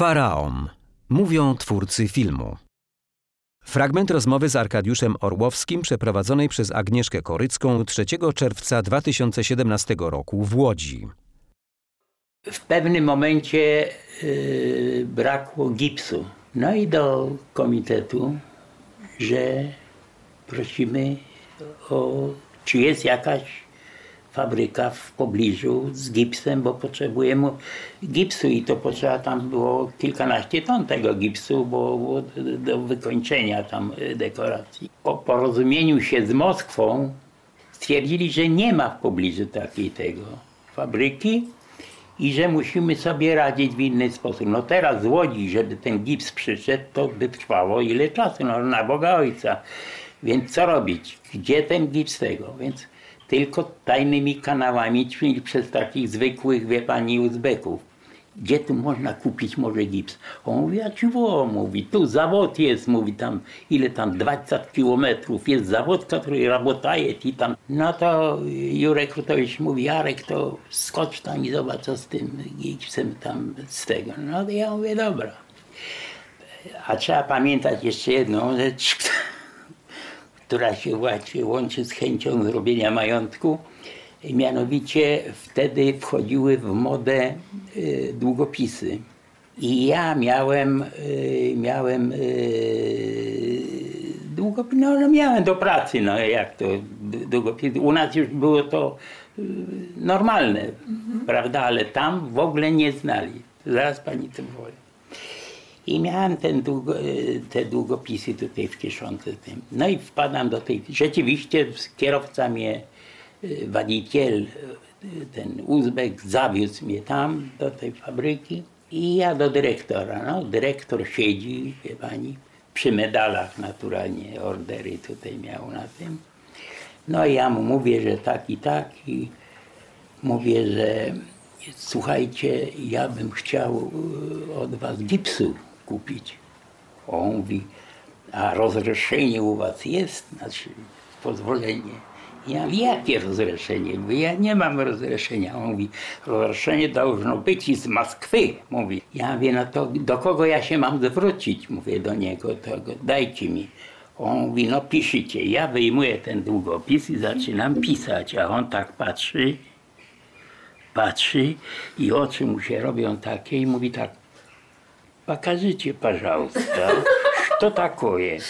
Faraon. Mówią twórcy filmu. Fragment rozmowy z Arkadiuszem Orłowskim przeprowadzonej przez Agnieszkę Korycką 3 czerwca 2017 roku w Łodzi. W pewnym momencie yy, brakło gipsu. No i do komitetu, że prosimy o, czy jest jakaś fabryka w pobliżu z gipsem, bo potrzebujemy gipsu i to potrzeba tam było kilkanaście ton tego gipsu, bo, bo do wykończenia tam dekoracji. Po porozumieniu się z Moskwą stwierdzili, że nie ma w pobliżu takiej tego fabryki i że musimy sobie radzić w inny sposób. No teraz z Łodzi, żeby ten gips przyszedł, to by trwało ile czasu, no na Boga Ojca. Więc co robić? Gdzie ten gips tego? Więc tylko tajnymi kanałami, czyli przez takich zwykłych, wie pani, Uzbeków. Gdzie tu można kupić może gips? On mówi, a czego? Mówi, tu zawód jest, mówi tam, ile tam, 20 kilometrów, jest zawód, który работает i tam. No to Jurek Rutowicz mówi, Jarek, to skocz tam i zobacz, co z tym gipsem tam z tego. No to ja mówię, dobra. A trzeba pamiętać jeszcze jedną rzecz, która się właśnie łączy z chęcią zrobienia majątku. Mianowicie wtedy wchodziły w modę y, długopisy. I ja miałem, y, miałem y, długopis, no, no miałem do pracy, no jak to długopis. U nas już było to normalne, mhm. prawda, ale tam w ogóle nie znali. Zaraz pani to powie. I miałem ten długo, te długopisy tutaj w kieszonce. Tym. No i wpadam do tej, rzeczywiście kierowca mnie, wadiciel, ten Uzbek zawiózł mnie tam do tej fabryki i ja do dyrektora. No, dyrektor siedzi, wie pani, przy medalach naturalnie, ordery tutaj miał na tym. No i ja mu mówię, że tak i tak i mówię, że słuchajcie, ja bym chciał od was gipsu kupić. On mówi, a rozrzeszenie u was jest, znaczy pozwolenie. Ja mówię, jakie rozrzeszenie? Mówię, ja nie mam rozrzeszenia. On mówi, rozrzeszenie должно być z Moskwy. Mówi, ja mówię, no to do kogo ja się mam zwrócić? Mówię do niego, to dajcie mi. On mówi, no piszcie. Ja wyjmuję ten długopis i zaczynam pisać, a on tak patrzy, patrzy i oczy mu się robią takie i mówi tak, покажите, пожалуйста, что такое?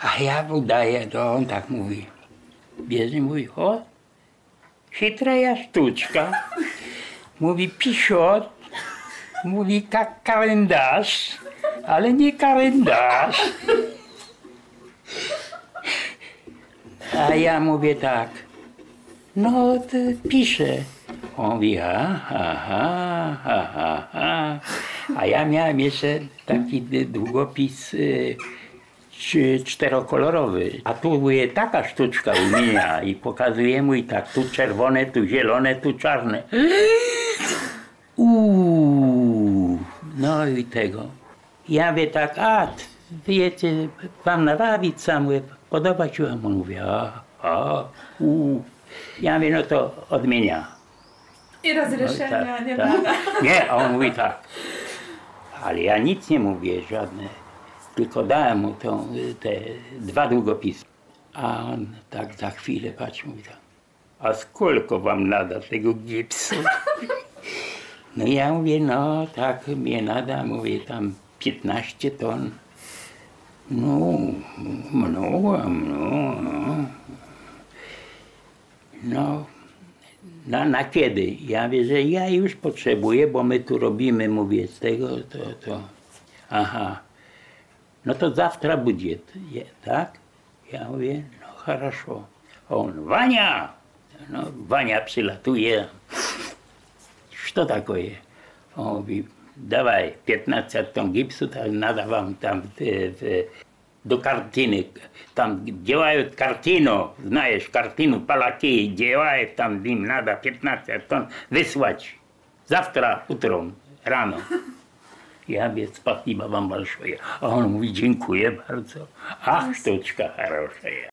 A ja mu daję, to on tak mówi. Bierze mówi, o, chytra sztuczka. Mówi pisiot, mówi jak kalendarz, ale nie kalendarz. A ja mówię tak, no to piszę. On mówi, aha, aha, aha, aha. A ja miałem jeszcze taki długopis y, czterokolorowy. A tu jest taka sztuczka u mnie i pokazuje mu i tak, tu czerwone, tu zielone, tu czarne. Uuu, no i tego. Ja wie tak, a wiecie, wam narabić sam, podoba ci wam? On mówi, a, a, uuu. Ja mówię, no to odmienia. I rozrzeszenia no, tak, nie tak. Nie, a on mówi tak. Ale ja nic nie mówię, żadne. Tylko dałem mu tą, te dwa długopisy. A on tak za chwilę patrzy, mówi tak. A skolko wam nada tego gipsu? No ja mówię, no tak mnie nada, mówię tam 15 ton. No, mnogo, mnogo. No, na, na kiedy? Ja mówię, że ja już potrzebuję, bo my tu robimy, mówię, z tego, to, to. Aha. No to zawtra budżet, je, tak? Ja mówię, no хорошо. On, Wania! No, Wania przylatuje. Co такое? On mówi, dawaj 15 ton gipsu, tak nada wam tam w, w, до картины. Там девают картину, знаешь, картину полотей девают, там им надо 15 тонн высвать. Завтра утром, рано. Я без спасибо вам большое. А он, говорит, dziękuję bardzo. Ах, штучка хорошая.